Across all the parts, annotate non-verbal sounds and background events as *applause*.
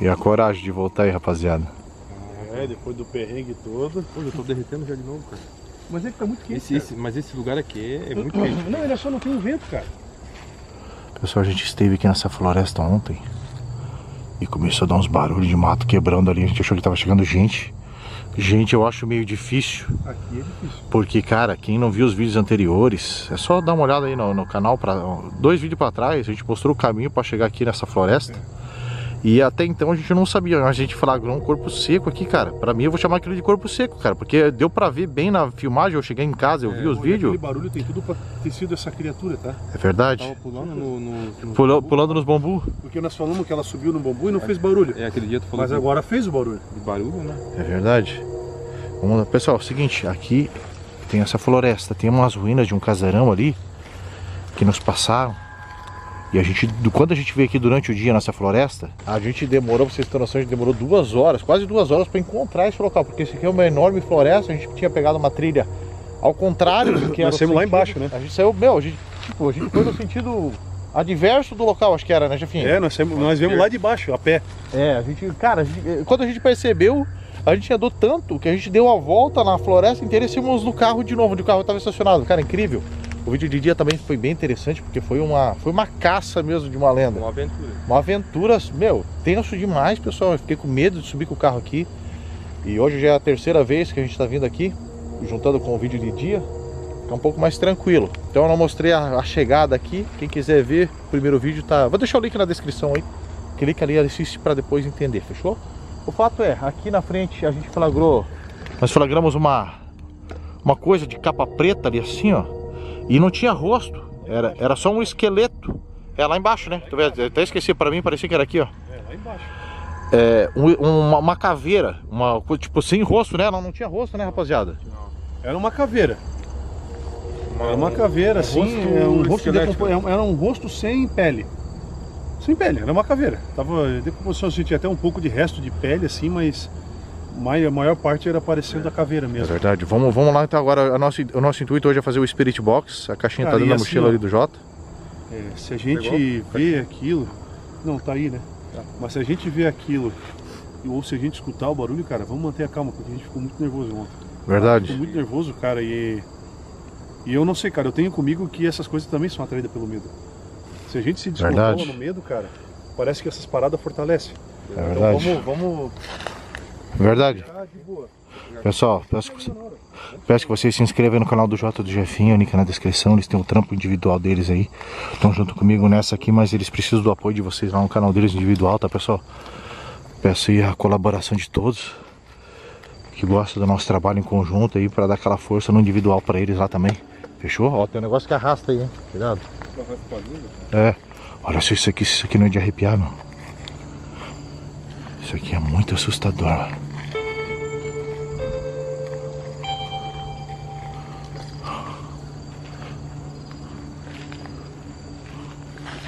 E a coragem de voltar aí, rapaziada. É, depois do perrengue todo. Pô, eu tô derretendo já de novo, cara. Mas é que tá muito quente. Esse, esse, mas esse lugar aqui é muito quente. Não, ele é só não tem o vento, cara. Pessoal, a gente esteve aqui nessa floresta ontem e começou a dar uns barulhos de mato quebrando ali. A gente achou que tava chegando gente. Gente, eu acho meio difícil, Aqui é difícil. porque, cara, quem não viu os vídeos anteriores, é só dar uma olhada aí no, no canal. Pra, dois vídeos pra trás, a gente mostrou o caminho pra chegar aqui nessa floresta. E até então a gente não sabia, a gente flagrou um corpo seco aqui, cara. Pra mim eu vou chamar aquilo de corpo seco, cara, porque deu pra ver bem na filmagem. Eu cheguei em casa, eu vi os vídeos. Aquele barulho tem tudo pra ter sido essa criatura, tá? É verdade. Tava pulando no. no, no Pula- pulando nos bambu. Porque nós falamos que ela subiu no bambu e não fez barulho. É, aquele dia tu falou Mas de- agora fez o barulho. de barulho, né? É verdade. Vamos lá. Pessoal, é o seguinte, aqui tem essa floresta, tem umas ruínas de um casarão ali que nos passaram. E a gente, do- quando a gente veio aqui durante o dia nessa floresta, a gente demorou, pra vocês terem noção, a gente demorou duas horas, quase duas horas para encontrar esse local, porque esse aqui é uma enorme floresta, a gente tinha pegado uma trilha ao contrário do que era Nós saímos lá embaixo, né? A gente saiu, meu, a gente, tipo, a gente foi no sentido adverso do local, acho que era, né, Jefinho? É, nós, saímos, nós viemos lá de baixo, a pé. É, a gente, cara, a gente- quando a gente percebeu, a gente andou tanto que a gente deu a volta na floresta inteira e fomos no carro de novo, onde o carro estava estacionado. Cara, incrível. O vídeo de dia também foi bem interessante, porque foi uma, foi uma caça mesmo de uma lenda. Uma aventura. Uma aventura, meu, tenso demais, pessoal. Eu fiquei com medo de subir com o carro aqui. E hoje já é a terceira vez que a gente está vindo aqui, juntando com o vídeo de dia. Fica um pouco mais tranquilo. Então eu não mostrei a, a chegada aqui. Quem quiser ver, o primeiro vídeo tá. Vou deixar o link na descrição aí. Clica ali e assiste para depois entender, fechou? O fato é, aqui na frente a gente flagrou. Nós flagramos uma uma coisa de capa preta ali assim, ó. E não tinha rosto. Era, era só um esqueleto. É lá embaixo, né? Eu até esqueci, para mim parecia que era aqui, ó. É, lá embaixo. É, um- uma, uma caveira, uma coisa, tipo sem rosto, né? Ela não tinha rosto, né, rapaziada? Era uma caveira. Era uma caveira, assim, rosto é um rosto decompo- era um rosto sem pele. Sem pele, era uma caveira. Tava decomposição, assim, tinha até um pouco de resto de pele, assim, mas a maior parte era parecendo a caveira É mesmo. verdade. Vamos, vamos lá então agora. A nosso, o nosso intuito hoje é fazer o Spirit Box. A caixinha Cara, tá dentro da assim, mochila ó, ali do Jota. É, se a gente vê aquilo. Não, tá aí, né? Mas se a gente vê aquilo, ou se a gente escutar o barulho, cara, vamos manter a calma, porque a gente ficou muito nervoso ontem. Ficou Verdade. muito nervoso, cara, e. E eu não sei, cara, eu tenho comigo que essas coisas também são atraídas pelo medo. Se a gente se descontrola Verdade. no medo, cara, parece que essas paradas fortalecem. É verdade. Então vamos, vamos Verdade. Pessoal, peço que, peço que vocês se inscrevam no canal do Jota do Jefinho, o link na descrição. Eles têm o trampo individual deles aí. Estão junto comigo nessa aqui, mas eles precisam do apoio de vocês lá no canal deles individual, tá, pessoal? Peço aí a colaboração de todos que gostam do nosso trabalho em conjunto aí para dar aquela força no individual para eles lá também. Fechou? Ó, tem um negócio que arrasta aí, hein? Cuidado. É. Olha só isso aqui, isso aqui não é de arrepiar, não. Isso aqui é muito assustador, mano.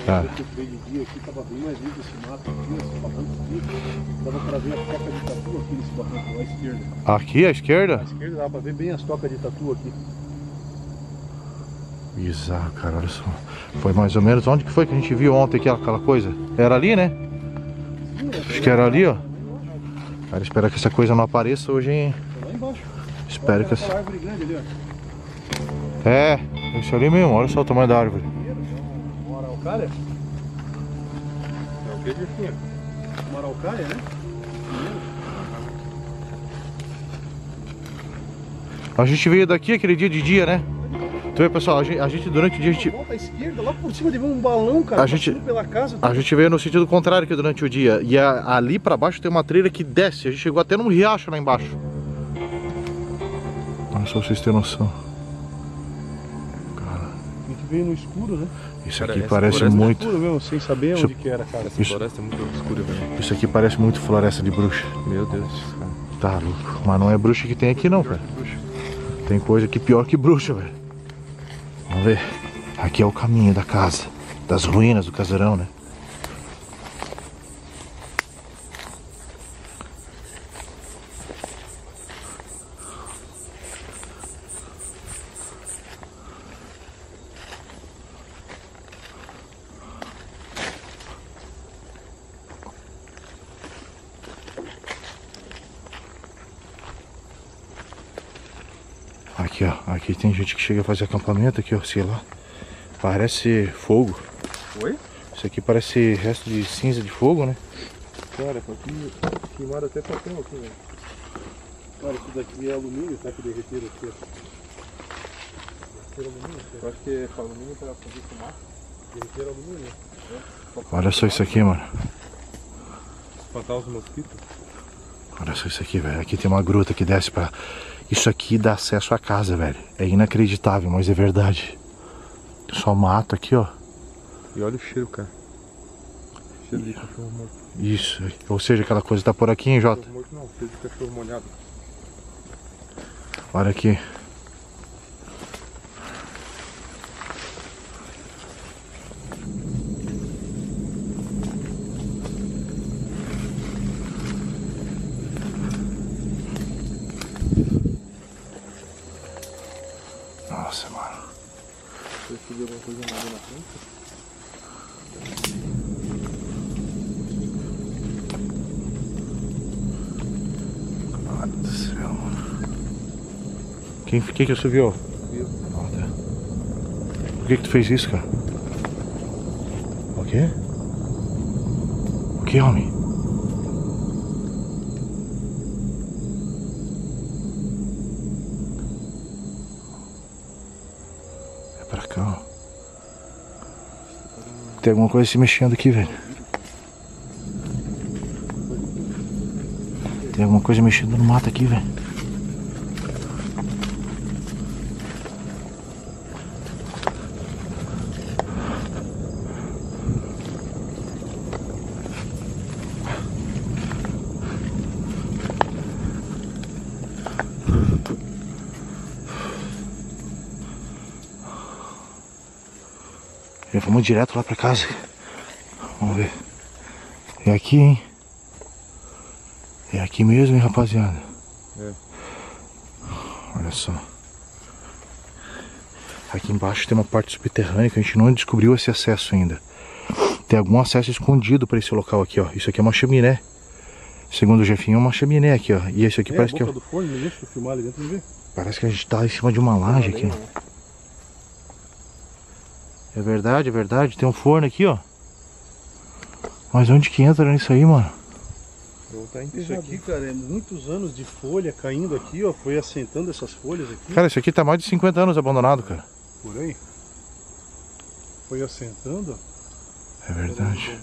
Cara. Eu fui de dia aqui, tava bem mais livre esse mato aqui, esse barranco aqui. Dava pra ver a toca de tatu aqui nesse barranco, lá à esquerda. Aqui à esquerda? À esquerda dava pra ver bem as tocas de tatu aqui. Bizarro, cara, olha só. Foi mais ou menos. Onde que foi que a gente viu ontem aquela, aquela coisa? Era ali, né? Acho que era ali, ó. Cara, espero que essa coisa não apareça hoje, hein? Espero que essa. ó. É, isso ali mesmo, olha só o tamanho da árvore. Araucária? É o que? Uma araucária, né? A gente veio daqui aquele dia de dia, né? Então, pessoal, a gente, a gente durante o dia a gente, Volta à esquerda, lá por cima de um balão, cara. A gente- pela casa. a gente veio no sentido contrário que durante o dia. E a- ali pra baixo tem uma trilha que desce. A gente chegou até num riacho lá embaixo. Olha só pra vocês terem noção. A gente veio no escuro, né? Isso Cara, aqui parece floresta é muito. Escuro mesmo, sem saber Isso- onde que era, cara. Essa Isso. floresta é muito escura, velho. Isso aqui parece muito floresta de bruxa. Meu Deus, cara. Tá louco. Mas não é bruxa que tem aqui não, cara. Tem coisa que pior que bruxa, velho. Vamos ver. Aqui é o caminho da casa. Das ruínas do casarão, né? Aqui, ó. Aqui tem gente que chega a fazer acampamento aqui, ó. Sei lá. Parece fogo. Oi? Isso aqui parece resto de cinza de fogo, né? Cara, aqui queimaram até papel aqui, velho. Cara, isso daqui é alumínio, tá? Que derreteram aqui, ó. Alumínio, Eu acho que é alumínio pra fazer fumaça. derreteram alumínio, né? Olha só isso aqui, mano. Espantar os mosquitos. Olha só isso aqui, velho. Aqui tem uma gruta que desce pra. Isso aqui dá acesso à casa, velho. É inacreditável, mas é verdade. Só mato aqui, ó. E olha o cheiro, cara. Cheiro de cachorro morto. Isso. Ou seja, aquela coisa tá por aqui, hein, Jota? Cachorro morto não, cheiro de cachorro molhado. Olha aqui. Nossa, mano. Se eu subir alguma coisa nada na frente. Meu Deus do céu, mano. Quem, quem que subiu? Eu. Ah, tá. Por que que tu fez isso, cara? O quê? O que, homem? É pra cá, ó. Tem alguma coisa se mexendo aqui, velho. Tem alguma coisa mexendo no mato aqui, velho. Já vamos direto lá pra casa. Vamos ver. É aqui, hein? É aqui mesmo, hein, rapaziada? É. Olha só. Aqui embaixo tem uma parte subterrânea que a gente não descobriu esse acesso ainda. Tem algum acesso escondido para esse local aqui, ó. Isso aqui é uma chaminé. Segundo o Jefinho, é uma chaminé aqui, ó. E esse aqui É, parece a que é... do forno, deixa eu filmar ali dentro ver. Parece que a gente tá em cima de uma laje aqui. Né? É verdade, é verdade. Tem um forno aqui, ó. Mas onde que entra nisso aí, mano? Vou estar Isso aqui, cara, é muitos anos de folha caindo aqui, ó. Foi assentando essas folhas aqui. Cara, isso aqui tá mais de 50 anos abandonado, cara. Por aí. Foi assentando, ó. É verdade.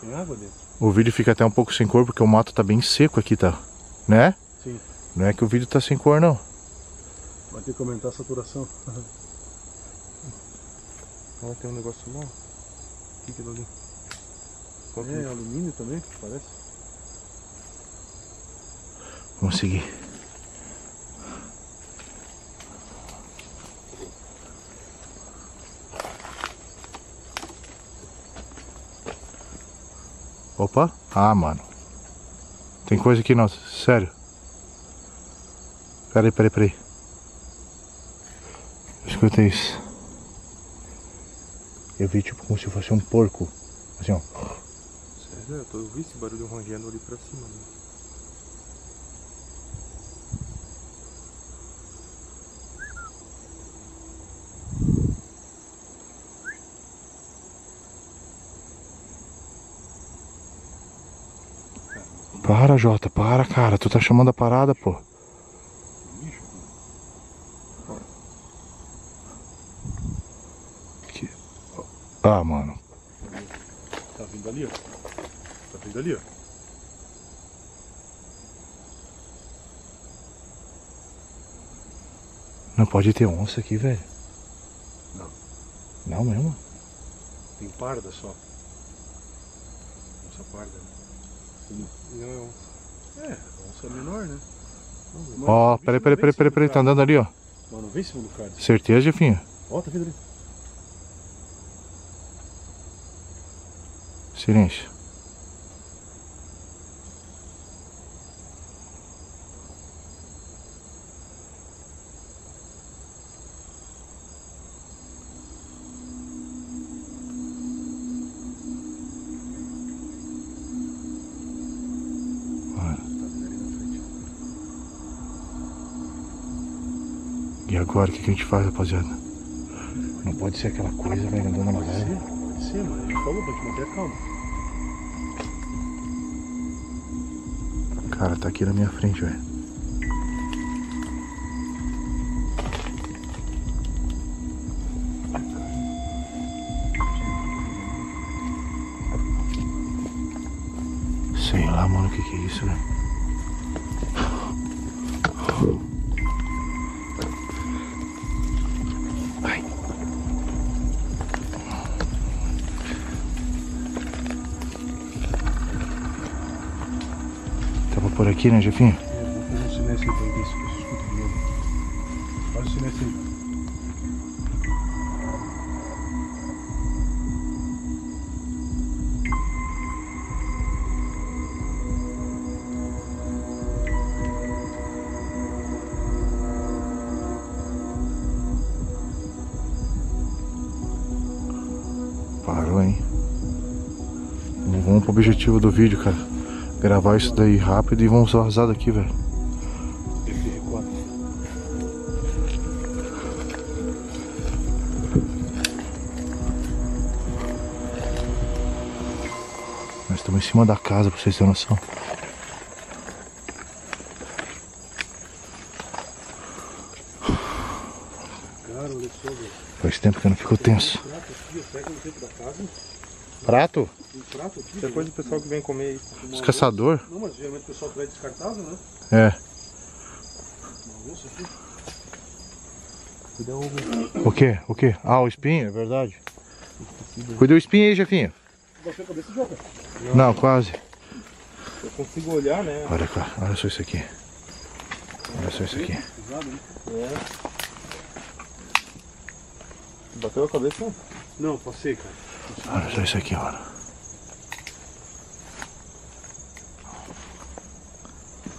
Tem água dentro. O vídeo fica até um pouco sem cor porque o mato tá bem seco aqui, tá? Né? Sim. Não é que o vídeo tá sem cor, não. Vai ter que aumentar a saturação. *laughs* Olha, tem um negócio lá. O que que é aquilo ali? Qual que É, alumínio também, parece. Vamos seguir. Opa. Ah, mano. Tem coisa aqui, nossa. Sério. Peraí, peraí, peraí. Escuta isso. Eu vi tipo como se fosse um porco. Assim, ó. Sério, eu, tô, eu vi esse barulho rangendo ali pra cima. Né? Para, Jota, para, cara. Tu tá chamando a parada, pô. Que- Ah, mano. Tá vindo ali, ó. Tá vindo ali, ó. Não pode ter onça aqui, velho. Não. Não mesmo? Tem parda só. Onça parda. né? Não, É, onça menor, né? Ó, peraí, peraí, peraí, peraí, peraí. Tá andando ali, ó. Mano, vem em cima do cara. Certeza, Jefinho? Ó, tá vindo ali. Silêncio. E agora o que, a gente faz, rapaziada? Não pode ser aquela coisa, velho, andando na velha. Ser, pode ser, mas a gente falou pra te manter a calma. Cara, tá aqui na minha frente, velho. Sei lá, mano, o que que é isso, velho. Aqui, né, Jefinho? É, vou fazer um silêncio pra ver se você escuta de novo. Faz o silêncio aí. Parou, hein? Vamos pro objetivo do vídeo, cara. Gravar isso daí rápido e vamos vazar daqui, velho. F4. Nós estamos em cima da casa, pra vocês terem noção. Faz tempo que eu não fico tenso. Prato que é prato aqui? Depois do pessoal que vem comer aí. Os caçador? Não, mas geralmente o pessoal traz descartável, né? É. Aqui. Cuida o O quê? O quê? Ah, o espinho, é verdade. Cuida do espinho aí, Jefinho. Baixa a cabeça e joga. Não, quase. Eu consigo olhar, né? Olha cá, olha só isso aqui. Olha só isso aqui. Né? É. Bateu a cabeça? Não, passei, cara. Olha só isso aqui, olha.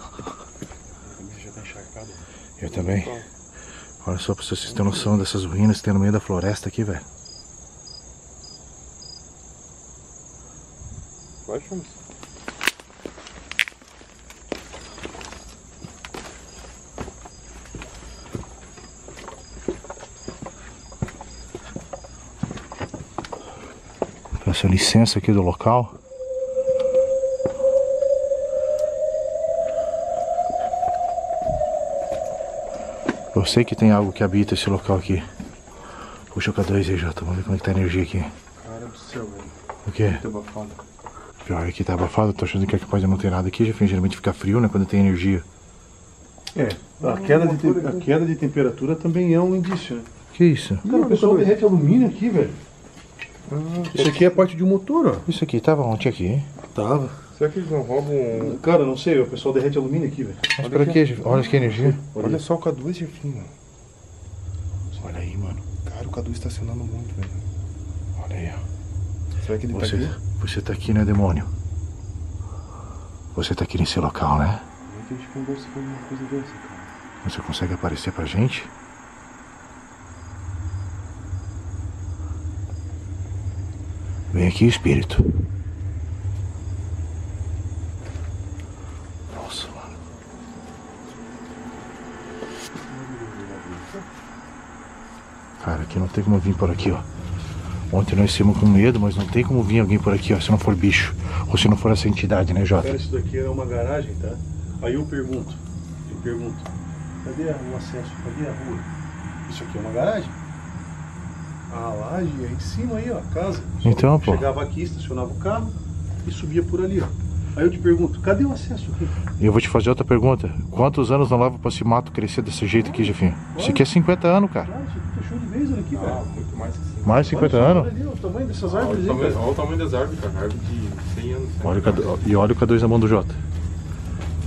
A camisa já tá encharcada. Eu também. Olha só pra vocês terem noção dessas ruínas que tem no meio da floresta aqui, velho. Vai, Chamas. Peço licença aqui do local. Eu sei que tem algo que habita esse local aqui. Puxa o K2 aí, Jota. Vamos ver como é que tá a energia aqui. Cara do céu, velho. O quê? Muito abafado. Pior é que tá abafado. Tô achando que aqui pode não ter nada aqui. Já geralmente fica frio, né? Quando tem energia. É, a queda, de a queda de temperatura também é um indício, né? Que isso? Cara, o pessoal derrete alumínio aqui, velho. Isso aqui é parte de um motor, ó. Isso aqui tava ontem aqui, hein? Tava. Será que eles não roubam. um- Cara, não sei, o pessoal derrete alumínio aqui, velho. Mas por aqui, Jeff, olha que energia. Olha só o K2, Jefinho. Olha aí, mano. Cara, o K2 estacionando muito, velho. Olha aí, ó. Será que ele Você, tá aqui? você tá aqui, né, demônio? Você tá aqui nesse local, né? Como é que a gente conversa com uma coisa dessa, cara? Você consegue aparecer pra gente? Vem aqui, espírito. Nossa, mano. Cara, aqui não tem como vir por aqui, ó. Ontem nós saímos com medo, mas não tem como vir alguém por aqui, ó, se não for bicho. Ou se não for essa entidade, né, Jota? Cara, isso daqui é uma garagem, tá? Aí eu pergunto, eu pergunto, cadê o acesso? Cadê a rua? Isso aqui é uma garagem? A laje é em cima aí, ó, a casa. Só Então, pô. Chegava aqui, estacionava o carro e subia por ali, ó. Aí eu te pergunto, cadê o acesso aqui? Eu vou te fazer outra pergunta. Quantos anos não leva pra esse mato crescer desse jeito aqui, Jefinho? Isso aqui é 50 anos, cara. Fechou de vez olha aqui, Ah, velho. muito mais que sim. Mais de 50 Olha só, anos? Olha ali, o tamanho dessas Olha árvores o, aí, tamanho, olha o tamanho das árvores, cara. Árvore de 100 anos. né? Olha o K2 e olha o K2 na mão do Jota.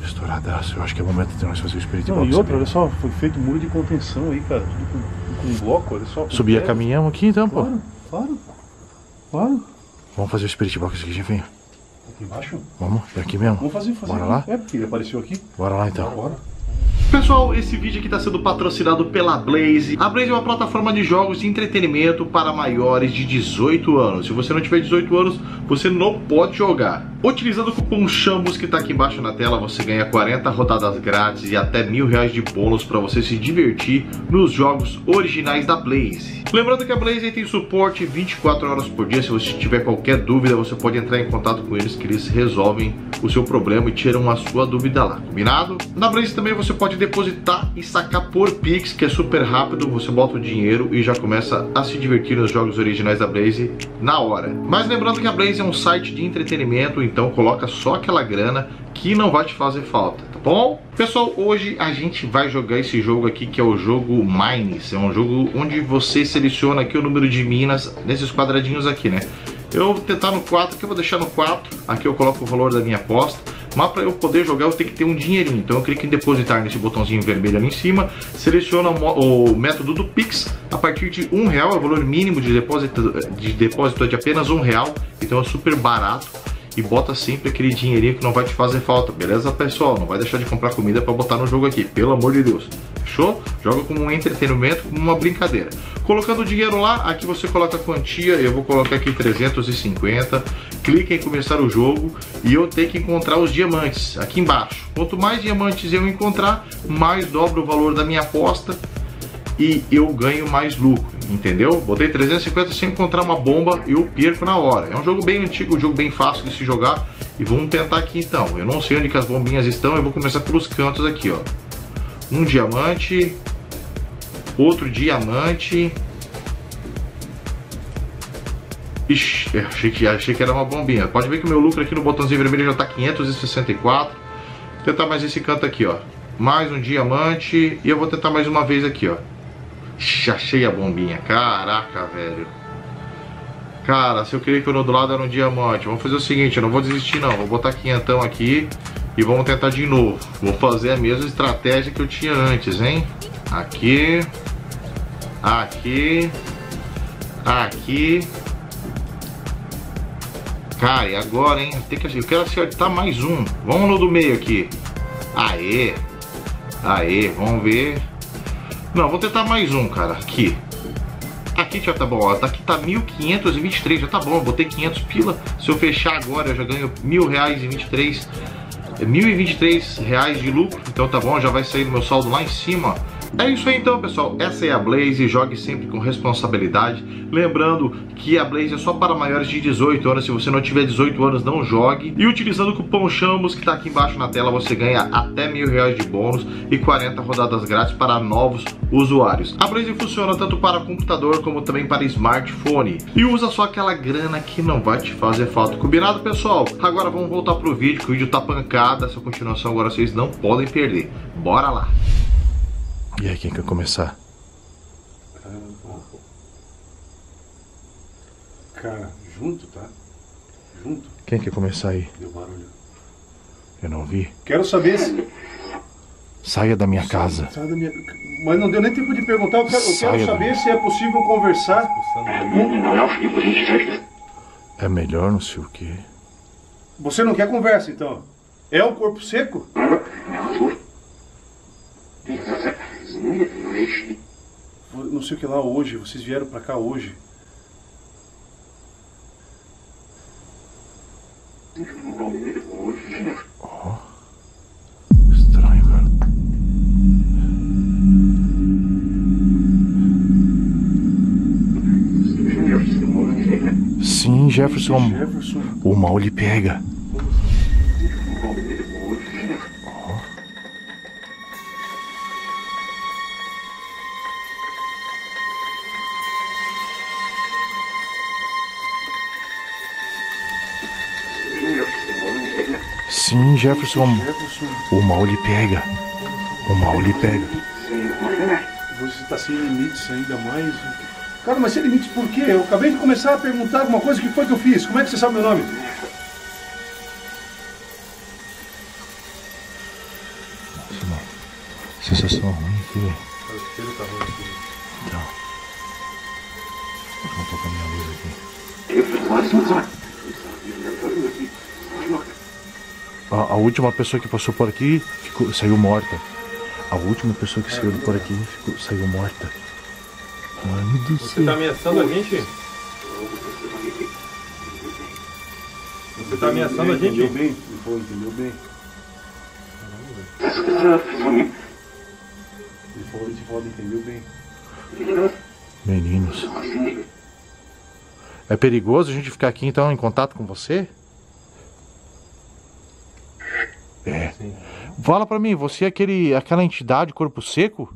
Estouradaço. Eu acho que é o momento de nós fazer o Spirit Não, Box. e outra, sabe? olha só, foi feito muro de contenção aí, cara. Tudo com, com bloco, olha só. Subir a pedra. caminhão aqui então, pô. Claro, claro. Claro. Vamos fazer o Spirit Box aqui, Jefinho. Aqui embaixo? Vamos? É aqui mesmo? Vamos fazer, fazer. Bora aqui. lá? É, porque ele apareceu aqui. Bora lá então. Bora. Pessoal, esse vídeo aqui está sendo patrocinado pela Blaze. A Blaze é uma plataforma de jogos de entretenimento para maiores de 18 anos. Se você não tiver 18 anos, você não pode jogar. Utilizando o cupom CHAMBOS que está aqui embaixo na tela, você ganha 40 rodadas grátis e até mil reais de bônus para você se divertir nos jogos originais da Blaze. Lembrando que a Blaze tem suporte 24 horas por dia, se você tiver qualquer dúvida, você pode entrar em contato com eles que eles resolvem o seu problema e tiram a sua dúvida lá, combinado? Na Blaze também você pode depositar e sacar por Pix, que é super rápido, você bota o dinheiro e já começa a se divertir nos jogos originais da Blaze na hora. Mas lembrando que a Blaze é um site de entretenimento, então coloca só aquela grana que não vai te fazer falta, tá bom? Pessoal, hoje a gente vai jogar esse jogo aqui que é o jogo Mines. É um jogo onde você seleciona aqui o número de minas nesses quadradinhos aqui, né? Eu vou tentar no 4, aqui eu vou deixar no 4. Aqui eu coloco o valor da minha aposta. Mas para eu poder jogar eu tenho que ter um dinheirinho. Então eu clico em depositar nesse botãozinho vermelho ali em cima. Seleciono o método do Pix. A partir de um real é o valor mínimo de depósito, de depósito de apenas um real. Então é super barato e bota sempre aquele dinheirinho que não vai te fazer falta, beleza pessoal? Não vai deixar de comprar comida para botar no jogo aqui, pelo amor de Deus. Fechou? Joga como um entretenimento, como uma brincadeira. Colocando o dinheiro lá, aqui você coloca a quantia, eu vou colocar aqui 350. Clica em começar o jogo e eu tenho que encontrar os diamantes aqui embaixo. Quanto mais diamantes eu encontrar, mais dobro o valor da minha aposta e eu ganho mais lucro, entendeu? Botei 350 sem encontrar uma bomba, eu perco na hora. É um jogo bem antigo, um jogo bem fácil de se jogar e vamos tentar aqui então. Eu não sei onde que as bombinhas estão, eu vou começar pelos cantos aqui, ó. Um diamante, outro diamante. Ixi, achei que, achei que era uma bombinha. Pode ver que o meu lucro aqui no botãozinho vermelho já tá 564. Vou tentar mais esse canto aqui, ó. Mais um diamante. E eu vou tentar mais uma vez aqui, ó. Achei a bombinha. Caraca, velho. Cara, se eu queria que o do lado era um diamante. Vamos fazer o seguinte, eu não vou desistir não. Vou botar quinhentão aqui e vamos tentar de novo. Vou fazer a mesma estratégia que eu tinha antes, hein? Aqui. Aqui. Aqui. Cara, e agora, hein? Tem que, eu quero acertar mais um. Vamos no do meio aqui. Aê. Aê, vamos ver. Não, vou tentar mais um, cara. Aqui. Aqui já tá bom, ó. Aqui tá 1.523, já tá bom. Botei 500 pila. Se eu fechar agora, eu já ganho mil reais e 23. É 1.023 reais de lucro. Então tá bom, já vai sair meu saldo lá em cima, ó. É isso aí então, pessoal. Essa é a Blaze. Jogue sempre com responsabilidade. Lembrando que a Blaze é só para maiores de 18 anos. Se você não tiver 18 anos, não jogue. E utilizando o cupom CHAMOS, que está aqui embaixo na tela, você ganha até mil reais de bônus e 40 rodadas grátis para novos usuários. A Blaze funciona tanto para computador como também para smartphone. E usa só aquela grana que não vai te fazer falta. Combinado, pessoal? Agora vamos voltar pro vídeo, que o vídeo tá pancada. Essa continuação agora vocês não podem perder. Bora lá! E aí, quem quer começar? Cara, junto, tá? Junto. Quem quer começar aí? Deu barulho. Eu não vi. Quero saber se. Saia da minha casa. Sai da minha... Mas não deu nem tempo de perguntar. Eu quero, eu quero Saia saber se é possível conversar. É melhor não sei o quê. Você não quer conversa, então? É o corpo seco? Não sei o que lá hoje. Vocês vieram pra cá hoje. Estranho, cara. Sim, Jefferson. Jefferson. O mal lhe pega. Jefferson. Jefferson. O mal lhe pega. O mal lhe pega. Você está sem limites ainda mais. Cara, mas sem limites por quê? Eu acabei de começar a perguntar alguma coisa. O que foi que eu fiz? Como é que você sabe meu nome? Nossa, mano. Sensação ruim aqui, velho. Então. Vou tocar minha luz aqui. A, a última pessoa que passou por aqui ficou, saiu morta. A última pessoa que saiu por aqui ficou, saiu morta. Mano do Você tá céu. ameaçando a gente? Você tá ameaçando a gente? Entendeu bem? Ele falou, entendeu bem. Ele falou de volta, entendeu bem. Meninos. É perigoso a gente ficar aqui então em contato com você? É. Fala pra mim, você é aquele, aquela entidade corpo seco?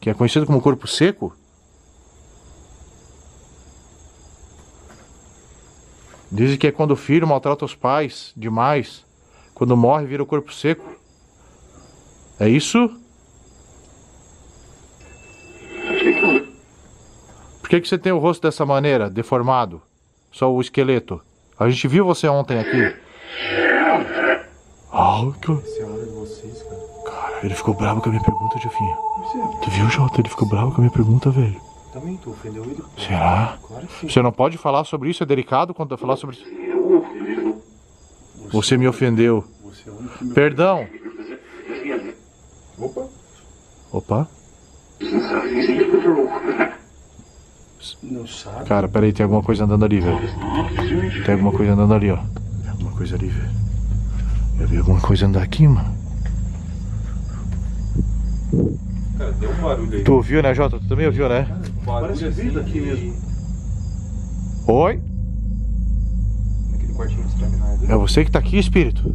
Que é conhecido como corpo seco? Dizem que é quando o filho maltrata os pais demais. Quando morre, vira o corpo seco. É isso? Por que, que você tem o rosto dessa maneira, deformado? Só o esqueleto. A gente viu você ontem aqui. Esse é cara. Cara, ele ficou bravo com a minha pergunta, Jefinha. Você Tu viu, Jota? Ele ficou bravo com a minha pergunta, velho. também, tu ofendeu ele? Será? Você não pode falar sobre isso? É delicado quando eu falar sobre isso? Você me ofendeu. É me Perdão. Opa. Opa. não sabe. Cara, peraí, tem alguma coisa andando ali, velho. Tem alguma coisa andando ali, ó. Tem alguma coisa ali, velho. Eu vi alguma coisa andar aqui, mano. Cara, deu um barulho aí. Tu ouviu, né, Jota? Tu também ouviu, né? Barulho Parece assim vida aqui mesmo. Oi? Naquele quartinho. É você que tá aqui, espírito?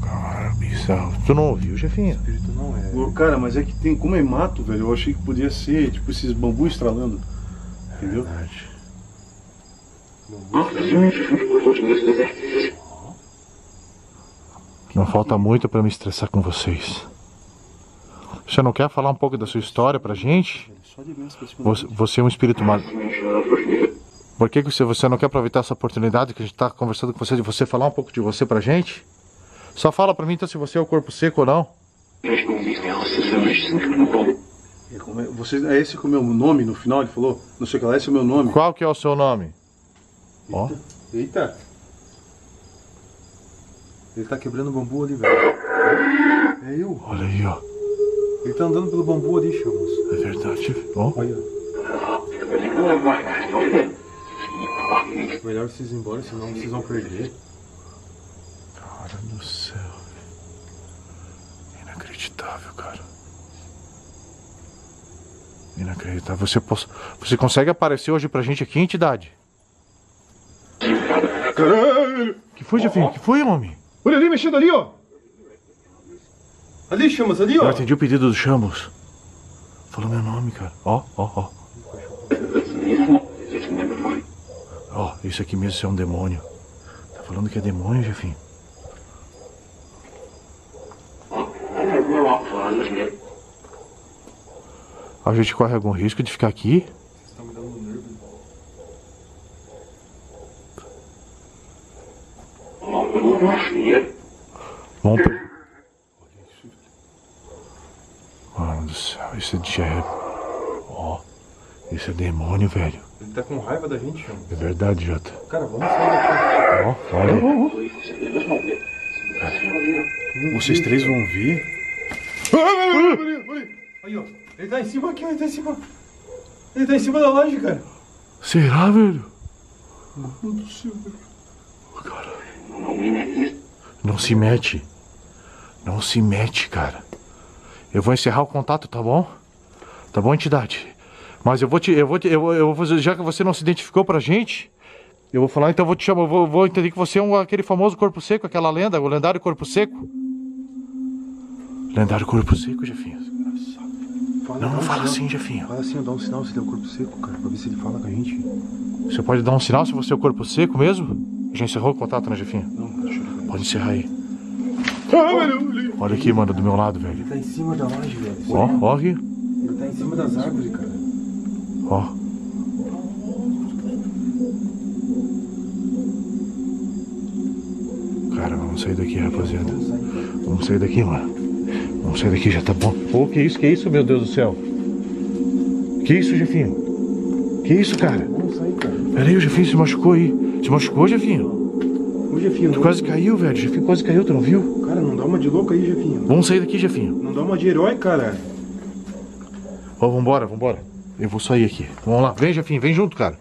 Cara, bizarro. Tu não ouviu, chefinha? espírito não é. Ô, Cara, mas é que tem, como é mato, velho, eu achei que podia ser, tipo, esses bambu estralando. Entendeu? Verdade. Não falta muito pra me estressar com vocês. Você não quer falar um pouco da sua história pra gente? Você, você é um espírito mal. Por que, que você, você não quer aproveitar essa oportunidade que a gente tá conversando com você, de você falar um pouco de você pra gente? Só fala pra mim então se você é o corpo seco ou não. É, é, você, é esse com o meu nome no final, ele falou? Não sei o que lá, esse é o meu nome. Qual que é o seu nome? Ó, Eita. Ele tá quebrando o bambu ali, velho. É eu. olha aí, ó. Ele tá andando pelo bambu ali, Chamas. É verdade. Ó, Olha. Melhor vocês ir embora, senão vocês vão perder. cara do céu. Inacreditável, cara. Inacreditável. Você, poss- você consegue aparecer hoje pra gente aqui, entidade? Caralho! Que foi, Jefinho? Que foi, homem? Olha ali, mexendo ali, ó! Ali, Chamas, ali, Eu ó. atendi o pedido do Chamos. Falou meu nome, cara. Ó, ó, ó. Ó, isso aqui mesmo isso é um demônio. Tá falando que é demônio, Jefinho? A gente corre algum risco de ficar aqui? Vocês estão me dando nervo. Vamos per... Mano do céu, isso é de... Ó, isso é demônio, velho. Ele tá com raiva da gente, É verdade, Jota. Cara, vamos sair daqui. Ó, olha. Vocês três vão ver? Aí, ó. Ele tá em cima aqui, ó. Ele tá em cima. Ele tá em cima da laje, cara. Será, velho? Não se mete. Não se mete, cara. Eu vou encerrar o contato, tá bom? Tá bom, entidade? Mas eu vou te. Eu vou te. Eu, eu vou. Já que você não se identificou pra gente, eu vou falar, então eu vou te chamar. Vou, vou entender que você é um, aquele famoso corpo seco, aquela lenda, o lendário corpo seco. Lendário corpo seco, Jefinho. Fala, Não, dá não um fala assim, Jefinho. Fala assim, dá um sinal se é o corpo seco, cara, pra ver se ele fala com a gente. Você pode dar um sinal se você é o corpo seco mesmo? Já encerrou o contato, né, Jefinho? Não, cara, deixa eu ver. Pode encerrar aí. Olha aqui, mano, do meu lado, velho. Ele tá em cima da laje, velho. Ó, ó aqui. Ele tá em cima das árvores, cara. Ó. Cara, vamos sair daqui, rapaziada. Vamos sair, daqui, mano. Vamos sair daqui, já tá bom. Ô, que isso, que isso, meu Deus do céu? Que isso, Jefinho? Que isso, cara? Vamos sair, cara. Pera aí, o Jefinho se machucou aí. Se machucou, Jefinho? Ô, Jefinho, Tu não... quase caiu, velho. Jefinho quase caiu, tu não viu? cara, não dá uma de louco aí, Jefinho. Vamos sair daqui, Jefinho. Não dá uma de herói, cara. Ó, vambora, vambora. Eu vou sair aqui. Vamos lá. Vem, Jefinho. Vem junto, cara.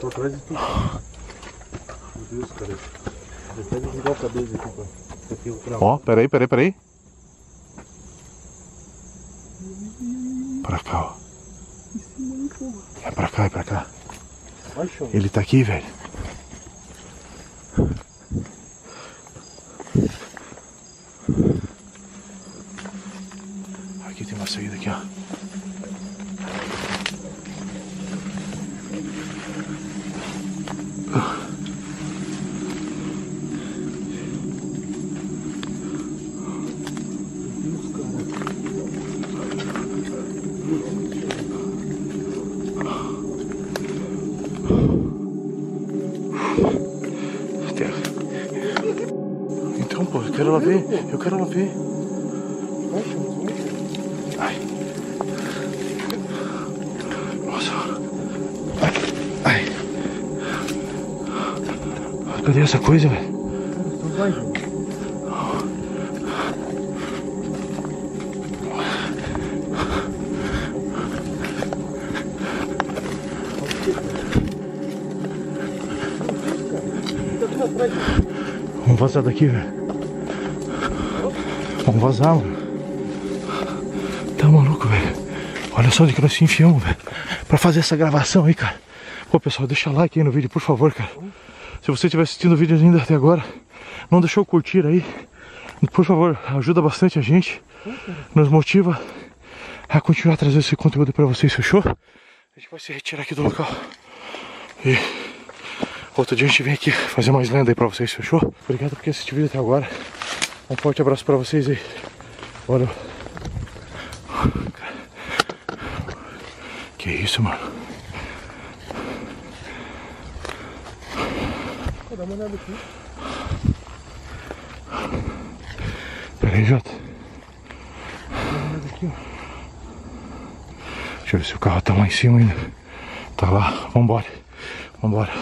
Tô atrás de tu. Meu Deus, cara. Eu pego desligar o cabelo aqui, eu cravo. Ó, peraí, peraí, peraí. Pra cá, ó. É pra cá, é pra cá. Ele tá aqui, velho. Aqui tem uma saída aqui, ó. Então, pô, eu quero ela ver. Eu quero ela ver. Cadê essa coisa, velho? Vamos vazar daqui, velho. Vamos vazar, mano. Tá maluco, velho. Olha só onde que nós se enfiamos, velho. Pra fazer essa gravação aí, cara. Pô, pessoal, deixa like aí no vídeo, por favor, cara. Se você estiver assistindo o vídeo ainda até agora, não deixou curtir aí. Por favor, ajuda bastante a gente. Nos motiva a continuar trazendo esse conteúdo pra vocês, fechou? A gente vai se retirar aqui do local. E outro dia a gente vem aqui fazer mais lenda aí pra vocês, fechou? Obrigado por assistir o vídeo até agora. Um forte abraço pra vocês aí. Valeu. Que isso, mano? Dá uma olhada aqui. Pera aí, Jota. Dá uma olhada aqui, ó. Deixa eu ver se o carro tá lá em cima ainda. Tá lá. Vambora. Vambora.